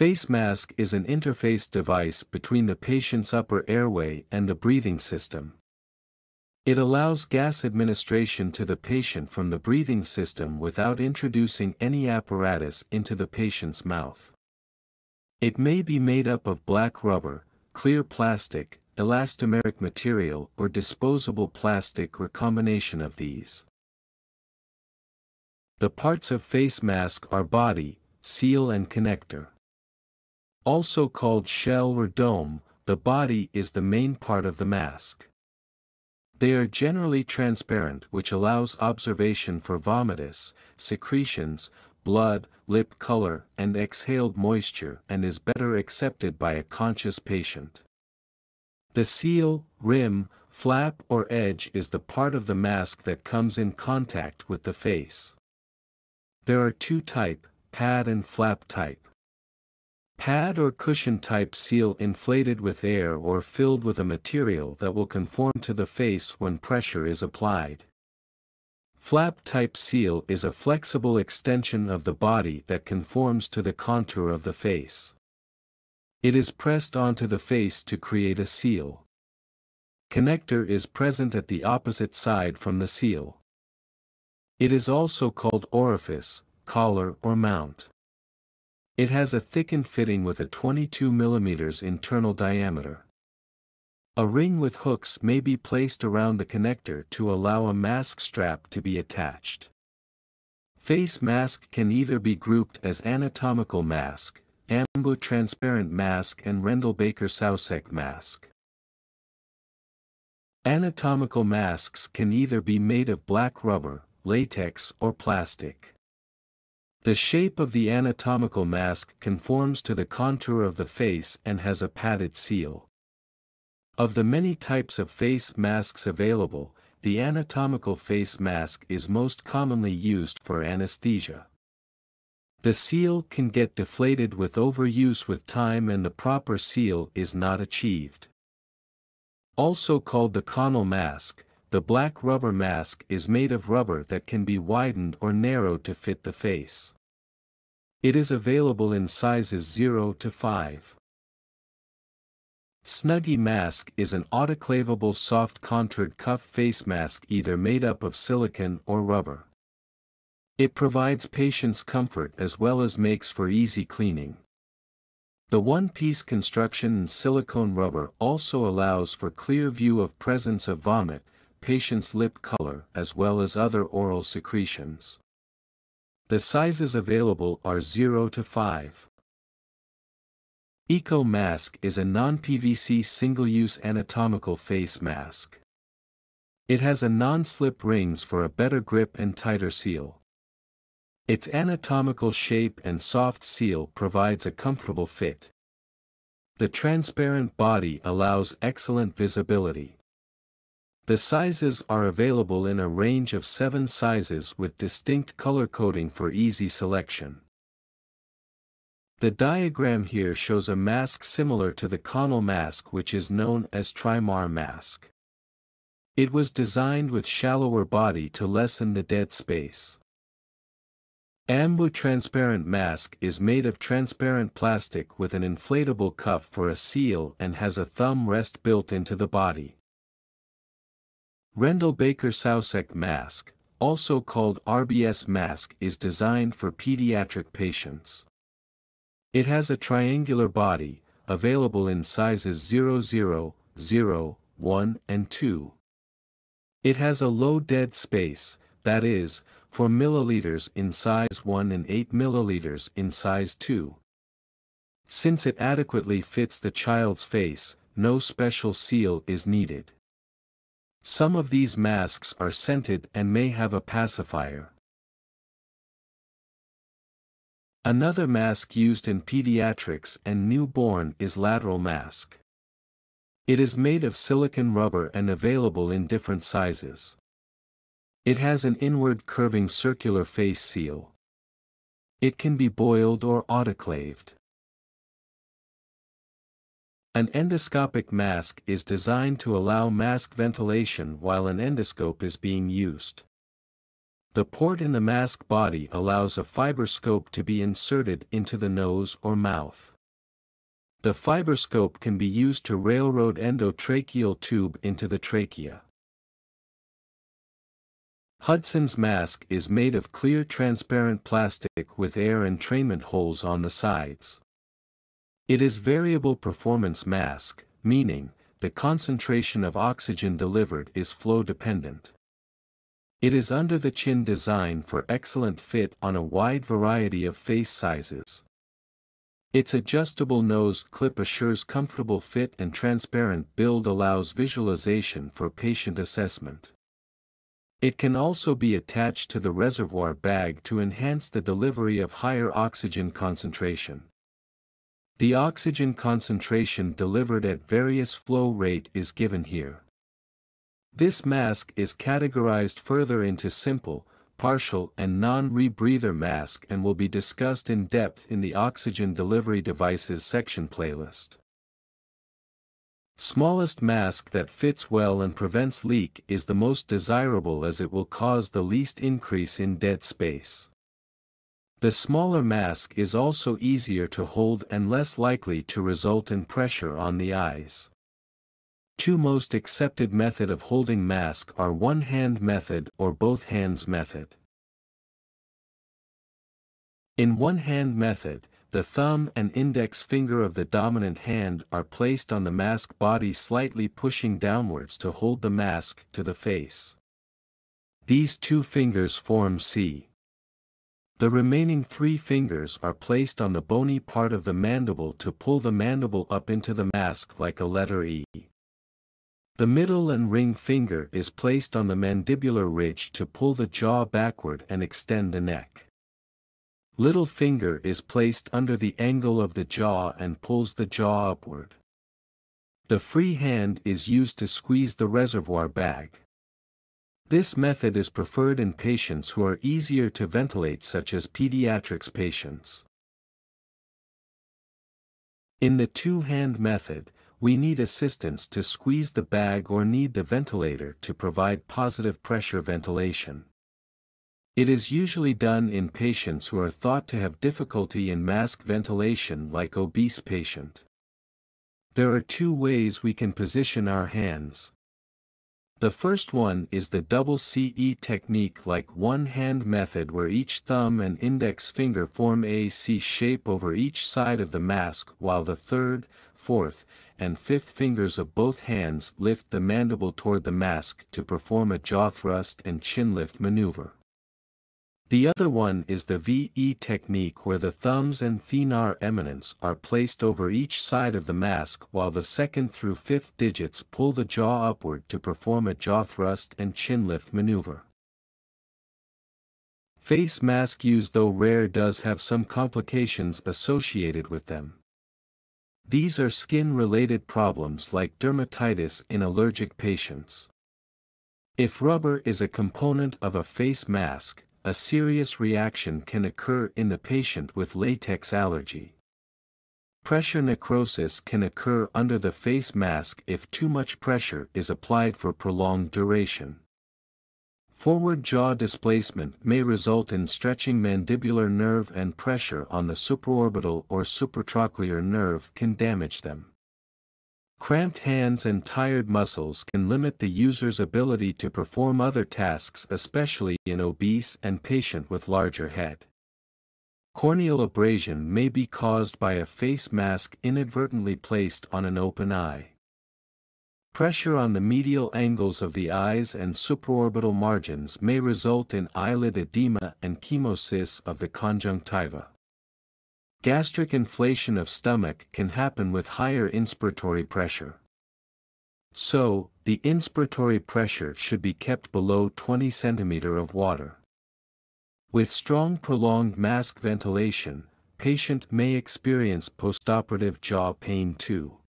Face mask is an interface device between the patient's upper airway and the breathing system. It allows gas administration to the patient from the breathing system without introducing any apparatus into the patient's mouth. It may be made up of black rubber, clear plastic, elastomeric material or disposable plastic or combination of these. The parts of face mask are body, seal and connector. Also called shell or dome, the body is the main part of the mask. They are generally transparent which allows observation for vomitus, secretions, blood, lip color and exhaled moisture and is better accepted by a conscious patient. The seal, rim, flap or edge is the part of the mask that comes in contact with the face. There are two type, pad and flap type. Pad or cushion type seal inflated with air or filled with a material that will conform to the face when pressure is applied. Flap type seal is a flexible extension of the body that conforms to the contour of the face. It is pressed onto the face to create a seal. Connector is present at the opposite side from the seal. It is also called orifice, collar or mount. It has a thickened fitting with a 22 mm internal diameter. A ring with hooks may be placed around the connector to allow a mask strap to be attached. Face mask can either be grouped as anatomical mask, Ambu transparent mask and Rendell-Baker-Soucek mask. Anatomical masks can either be made of black rubber, latex or plastic. The shape of the anatomical mask conforms to the contour of the face and has a padded seal. Of the many types of face masks available, the anatomical face mask is most commonly used for anesthesia. The seal can get deflated with overuse with time and the proper seal is not achieved. Also called the Connell mask, the black rubber mask is made of rubber that can be widened or narrowed to fit the face. It is available in sizes 0 to 5. Snuggie mask is an autoclavable soft contoured cuff face mask either made up of silicone or rubber. It provides patients comfort as well as makes for easy cleaning. The one-piece construction in silicone rubber also allows for clear view of presence of vomit, patient's lip color as well as other oral secretions. The sizes available are 0 to 5. Eco Mask is a non-PVC single-use anatomical face mask. It has a non-slip rings for a better grip and tighter seal. Its anatomical shape and soft seal provides a comfortable fit. The transparent body allows excellent visibility. The sizes are available in a range of seven sizes with distinct color coding for easy selection. The diagram here shows a mask similar to the Connell mask which is known as Trimar mask. It was designed with shallower body to lessen the dead space. Ambu transparent mask is made of transparent plastic with an inflatable cuff for a seal and has a thumb rest built into the body. Rendell-Baker-Soucek mask, also called RBS mask is designed four pediatric patients. It has a triangular body, available in sizes 00, 0, 1 and 2. It has a low dead space, that is, for milliliters in size 1 and 8 milliliters in size 2. Since it adequately fits the child's face, no special seal is needed. Some of these masks are scented and may have a pacifier. Another mask used in pediatrics and newborn is Laerdal mask. It is made of silicone rubber and available in different sizes. It has an inward curving circular face seal. It can be boiled or autoclaved. An endoscopic mask is designed to allow mask ventilation while an endoscope is being used. The port in the mask body allows a fiberscope to be inserted into the nose or mouth. The fiberscope can be used to railroad endotracheal tube into the trachea. Hudson's mask is made of clear transparent plastic with air entrainment holes on the sides. It is variable performance mask, meaning, the concentration of oxygen delivered is flow dependent. It is under the chin design for excellent fit on a wide variety of face sizes. Its adjustable nose clip assures comfortable fit and transparent build allows visualization for patient assessment. It can also be attached to the reservoir bag to enhance the delivery of higher oxygen concentration. The oxygen concentration delivered at various flow rate is given here. This mask is categorized further into simple, partial and non-rebreather mask and will be discussed in depth in the oxygen delivery devices section playlist. Smallest mask that fits well and prevents leak is the most desirable as it will cause the least increase in dead space. The smaller mask is also easier to hold and less likely to result in pressure on the eyes. Two most accepted method of holding mask are one-hand method or both hands method. In one-hand method, the thumb and index finger of the dominant hand are placed on the mask body slightly pushing downwards to hold the mask to the face. These two fingers form C. The remaining three fingers are placed on the bony part of the mandible to pull the mandible up into the mask like a letter E. The middle and ring finger is placed on the mandibular ridge to pull the jaw backward and extend the neck. Little finger is placed under the angle of the jaw and pulls the jaw upward. The free hand is used to squeeze the reservoir bag. This method is preferred in patients who are easier to ventilate such as pediatrics patients. In the two-hand method, we need assistance to squeeze the bag or need the ventilator to provide positive pressure ventilation. It is usually done in patients who are thought to have difficulty in mask ventilation like obese patient. There are two ways we can position our hands. The first one is the double CE technique like one hand method where each thumb and index finger form a C shape over each side of the mask while the third, fourth, and fifth fingers of both hands lift the mandible toward the mask to perform a jaw thrust and chin lift maneuver. The other one is the VE technique where the thumbs and thenar eminence are placed over each side of the mask while the second through fifth digits pull the jaw upward to perform a jaw thrust and chin lift maneuver. Face mask use though rare does have some complications associated with them. These are skin-related problems like dermatitis in allergic patients. If rubber is a component of a face mask, a serious reaction can occur in the patient with latex allergy. Pressure necrosis can occur under the face mask if too much pressure is applied for prolonged duration. Forward jaw displacement may result in stretching mandibular nerve and pressure on the supraorbital or supratrochlear nerve can damage them. Cramped hands and tired muscles can limit the user's ability to perform other tasks especially in obese and patient with larger head. Corneal abrasion may be caused by a face mask inadvertently placed on an open eye. Pressure on the medial angles of the eyes and supraorbital margins may result in eyelid edema and chemosis of the conjunctiva. Gastric inflation of stomach can happen with higher inspiratory pressure. So, the inspiratory pressure should be kept below 20 cm of water. With strong prolonged mask ventilation, patient may experience postoperative jaw pain too.